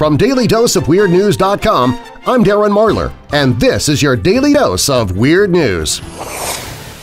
From DailyDoseOfWeirdNews.com, I'm Darren Marlar, and this is your Daily Dose of Weird News.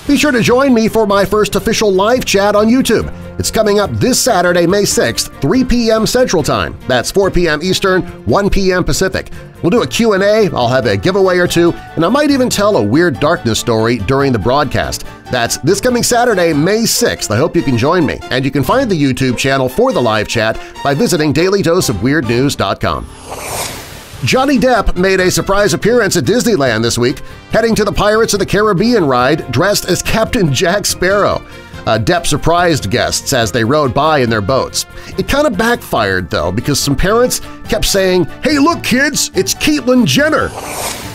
Be sure to join me for my first official live chat on YouTube. It's coming up this Saturday, May 6th, 3 p.m. Central Time. That's 4 p.m. Eastern, 1 p.m. Pacific. We'll do a Q&A, I'll have a giveaway or two, and I might even tell a Weird Darkness story during the broadcast. That's this coming Saturday, May 6th. I hope you can join me, and you can find the YouTube channel for the live chat by visiting dailydoseofweirdnews.com. Johnny Depp made a surprise appearance at Disneyland this week, heading to the Pirates of the Caribbean ride dressed as Captain Jack Sparrow. Uh, Depp surprised guests as they rode by in their boats. It kind of backfired, though, because some parents kept saying, "Hey, look, kids, it's Caitlyn Jenner!"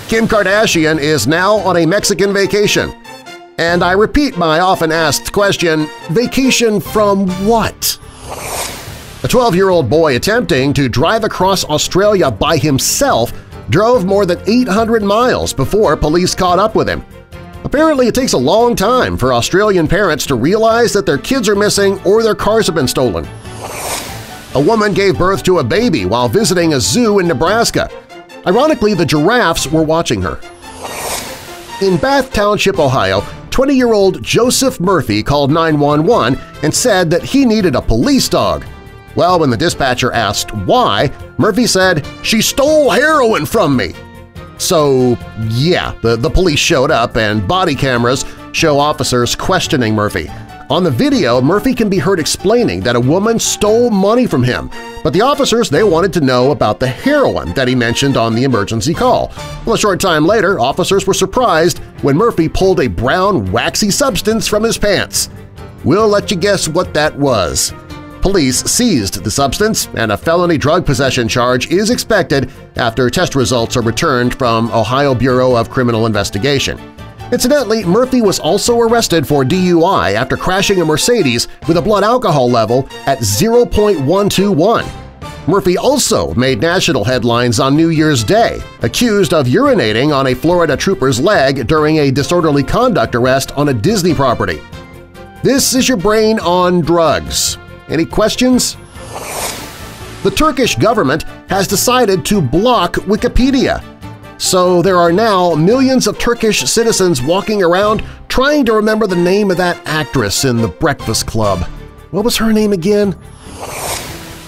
Kim Kardashian is now on a Mexican vacation. And I repeat my often-asked question, vacation from what? A 12-year-old boy attempting to drive across Australia by himself drove more than 800 miles before police caught up with him. Apparently it takes a long time for Australian parents to realize that their kids are missing or their cars have been stolen. A woman gave birth to a baby while visiting a zoo in Nebraska. Ironically, the giraffes were watching her. In Bath Township, Ohio, 20-year-old Joseph Murphy called 911 and said that he needed a police dog. Well, when the dispatcher asked why, Murphy said, "She stole heroin from me." So yeah, the, the police showed up and body cameras show officers questioning Murphy. On the video, Murphy can be heard explaining that a woman stole money from him, but the officers they wanted to know about the heroin that he mentioned on the emergency call. Well, a short time later, officers were surprised when Murphy pulled a brown, waxy substance from his pants. We'll let you guess what that was. Police seized the substance, and a felony drug possession charge is expected after test results are returned from Ohio Bureau of Criminal Investigation. Incidentally, Murphy was also arrested for DUI after crashing a Mercedes with a blood alcohol level at 0.121. Murphy also made national headlines on New Year's Day, accused of urinating on a Florida trooper's leg during a disorderly conduct arrest on a Disney property. This is your brain on drugs. Any questions? The Turkish government has decided to block Wikipedia. So there are now millions of Turkish citizens walking around trying to remember the name of that actress in The Breakfast Club. What was her name again?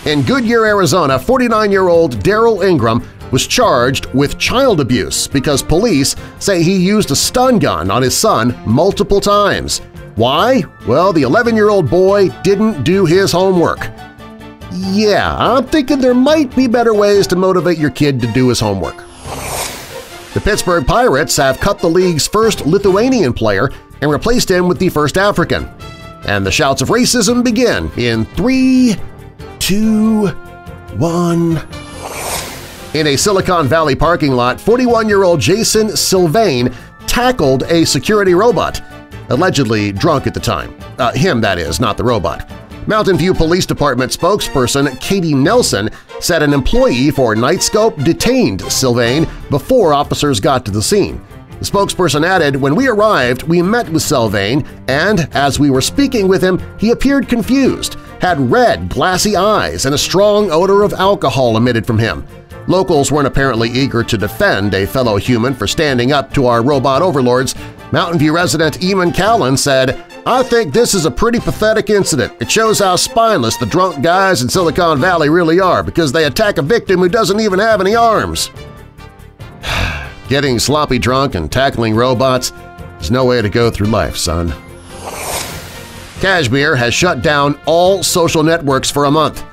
In Goodyear, Arizona, 49-year-old Daryl Ingram was charged with child abuse because police say he used a stun gun on his son multiple times. Why? Well, the 11-year-old boy didn't do his homework. Yeah, I'm thinking there might be better ways to motivate your kid to do his homework. The Pittsburgh Pirates have cut the league's first Lithuanian player and replaced him with the first African. And the shouts of racism begin in three, two, one… In a Silicon Valley parking lot, 41-year-old Jason Sylvain tackled a security robot allegedly drunk at the time. Uh, him, that is, not the robot. Mountain View Police Department spokesperson Katie Nelson said an employee for Knightscope detained Sylvain before officers got to the scene. The spokesperson added, when we arrived, we met with Sylvain, and as we were speaking with him, he appeared confused, had red, glassy eyes, and a strong odor of alcohol emitted from him. Locals weren't apparently eager to defend a fellow human for standing up to our robot overlords, Mountain View resident Eamon Callan said, I think this is a pretty pathetic incident. It shows how spineless the drunk guys in Silicon Valley really are because they attack a victim who doesn't even have any arms. Getting sloppy drunk and tackling robots is no way to go through life, son. Kashmir has shut down all social networks for a month.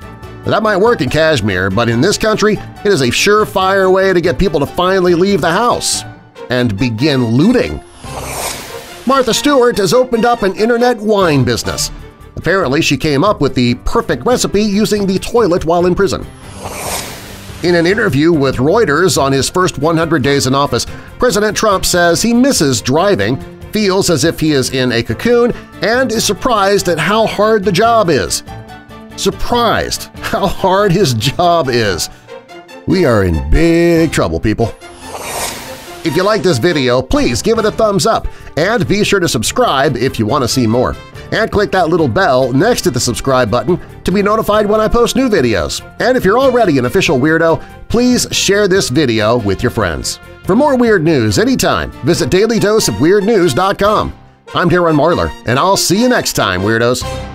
That might work in Kashmir, but in this country it is a surefire way to get people to finally leave the house and begin looting. Martha Stewart has opened up an internet wine business. Apparently she came up with the perfect recipe using the toilet while in prison. In an interview with Reuters on his first 100 days in office, President Trump says he misses driving, feels as if he is in a cocoon, and is surprised at how hard the job is. Surprised how hard his job is. We are in big trouble, people. If you like this video, please give it a thumbs up and be sure to subscribe if you want to see more. and click that little bell next to the subscribe button to be notified when I post new videos. And if you're already an official weirdo, please share this video with your friends. For more weird news anytime, visit dailydoseofweirdnews.com. I'm Darren Marlar, and I'll see you next time, Weirdos!